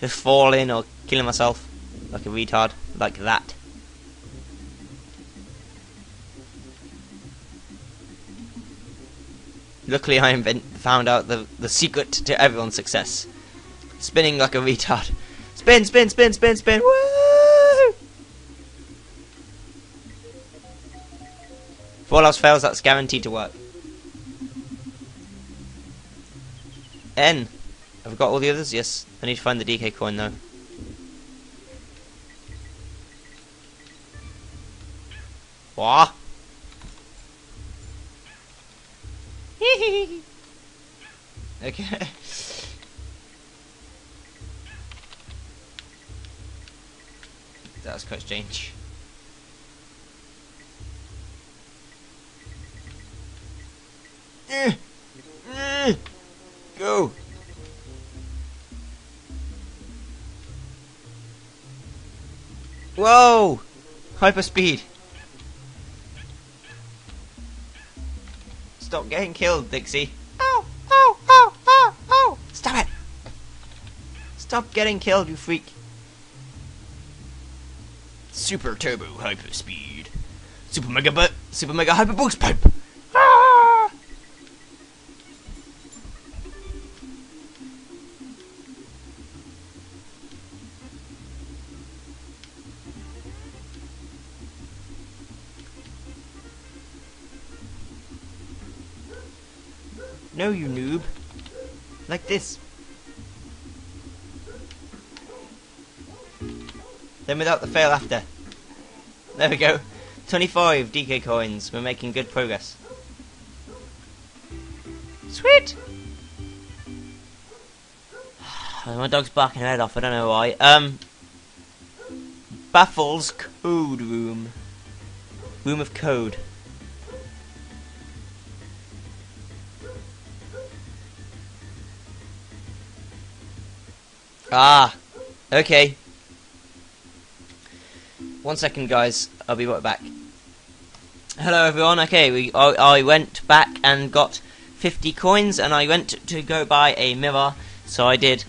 just falling or killing myself like a retard, like that. Luckily, I found out the the secret to everyone's success: spinning like a retard. Spin, spin, spin, spin, spin. Woo! If all else fails, that's guaranteed to work. N. Have I got all the others? Yes. I need to find the DK coin though. What? okay. That was quite strange. Eh. Eh. Go. Whoa! Hyper speed. Stop getting killed, Dixie. Ow! Ow! Ow! Ow! Ow! Stop it! Stop getting killed, you freak. Super turbo hyper speed. Super mega but super mega hyper boost pipe. No, you noob. Like this. Then without the fail after. There we go. 25 DK coins. We're making good progress. Sweet! My dog's barking her head off, I don't know why. Um. Baffles Code Room. Room of Code. Ah, okay. One second, guys. I'll be right back. Hello, everyone. Okay, we I, I went back and got 50 coins, and I went to go buy a mirror, so I did.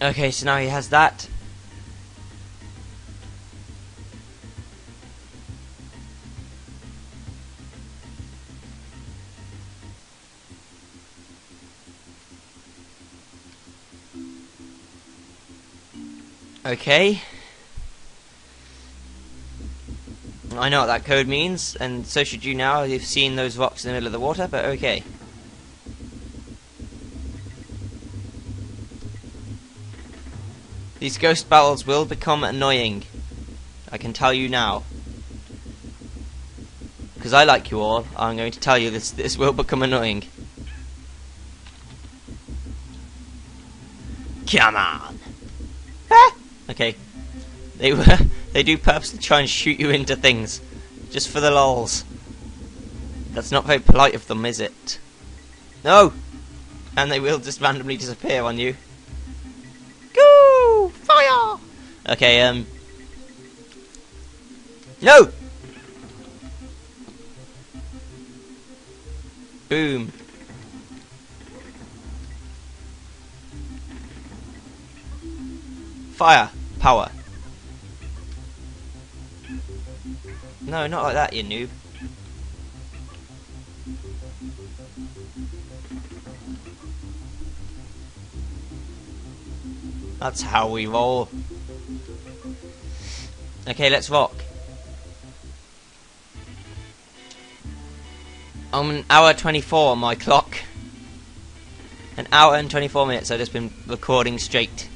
Okay, so now he has that. Okay. I know what that code means, and so should you now. You've seen those rocks in the middle of the water, but okay. These ghost battles will become annoying. I can tell you now. Because I like you all, I'm going to tell you this this will become annoying. Come on! Okay. They were they do purposely try and shoot you into things. Just for the lols. That's not very polite of them, is it? No! And they will just randomly disappear on you. Go! Fire! Okay, um. No! Boom. Fire. Power. No, not like that, you noob. That's how we roll. Okay, let's rock. I'm an hour 24 on my clock. An hour and 24 minutes I've just been recording straight.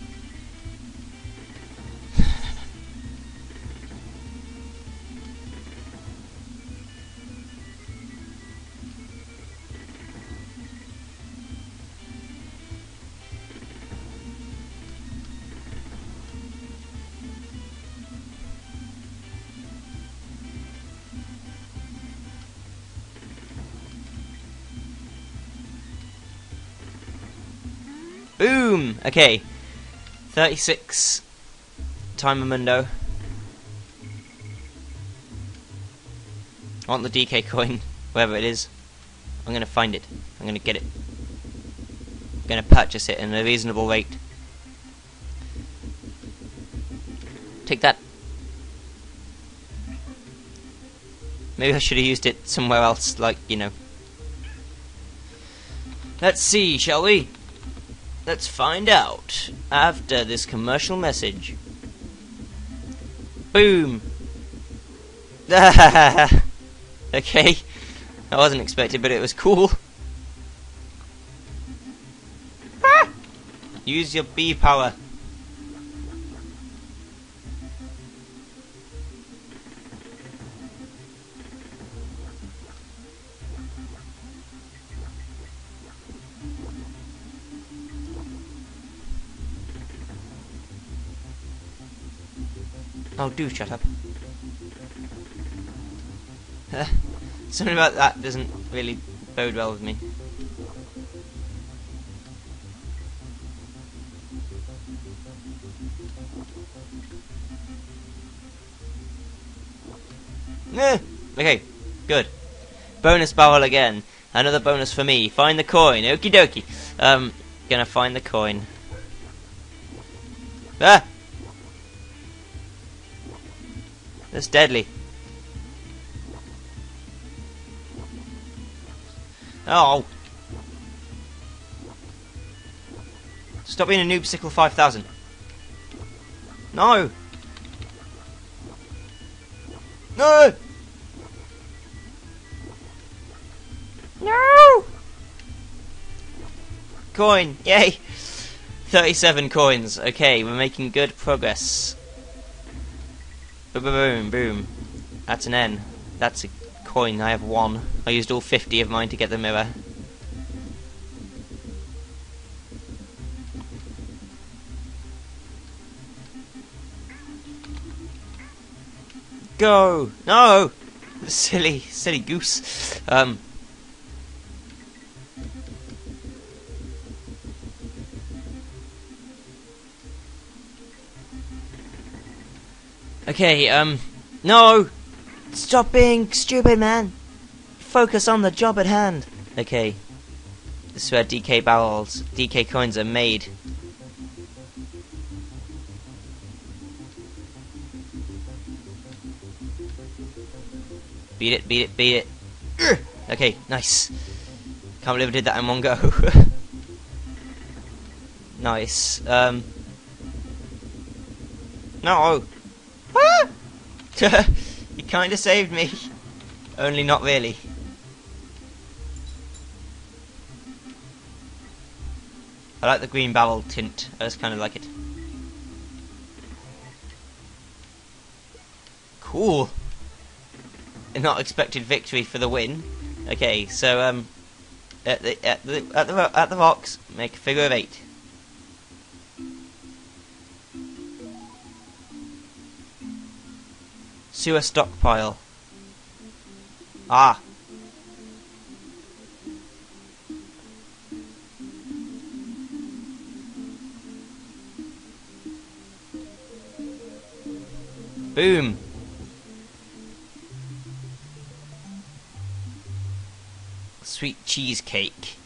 Boom! Okay. 36 time Mundo. I want the DK coin, wherever it is. I'm gonna find it. I'm gonna get it. I'm to purchase it in a reasonable rate. Take that. Maybe I should have used it somewhere else, like, you know. Let's see, shall we? Let's find out after this commercial message. Boom! okay. I wasn't expected, but it was cool. Ah! Use your bee power. Oh, do shut up. something about that doesn't really bode well with me. Eh, okay, good. Bonus barrel again. Another bonus for me. Find the coin. Okie dokie. Um, gonna find the coin. Ah! That's deadly. Oh! Stop being a noob, noobsicle 5000. No! No! No! Coin! Yay! 37 coins. Okay, we're making good progress. Boom, boom, boom, boom. That's an N. That's a coin. I have one. I used all 50 of mine to get the mirror. Go! No! Silly, silly goose. Um. Okay, um, no! Stop being stupid, man! Focus on the job at hand! Okay. This is where DK barrels, DK coins are made. Beat it, beat it, beat it. Okay, nice. Can't believe I did that in one go. nice. Um. No! you kind of saved me. Only not really. I like the green barrel tint. I just kind of like it. Cool. Not expected victory for the win. Okay, so um, at the at the at the at the rocks, make a figure of eight. Sewer stockpile. Ah. Boom. Sweet cheesecake.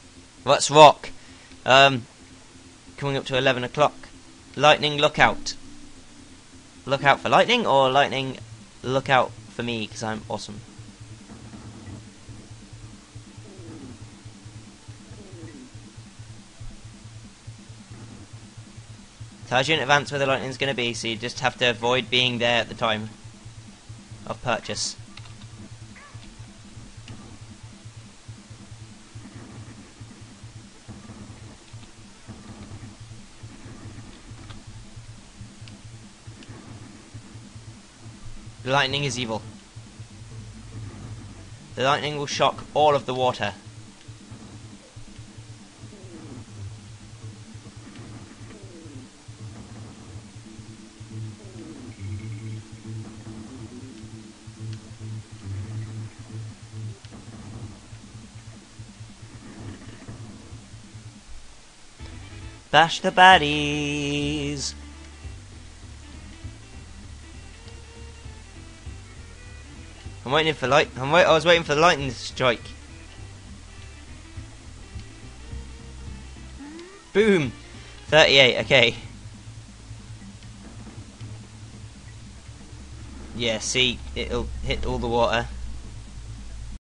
What's rock? Um, coming up to 11 o'clock. Lightning lookout. Look out for lightning or lightning look out for me because I'm awesome. Tells you in advance where the lightning's going to be, so you just have to avoid being there at the time of purchase. The lightning is evil. The lightning will shock all of the water. Bash the baddies! I'm waiting for light. I'm wait. I was waiting for the lightning to strike. Boom. 38. Okay. Yeah. See, it'll hit all the water.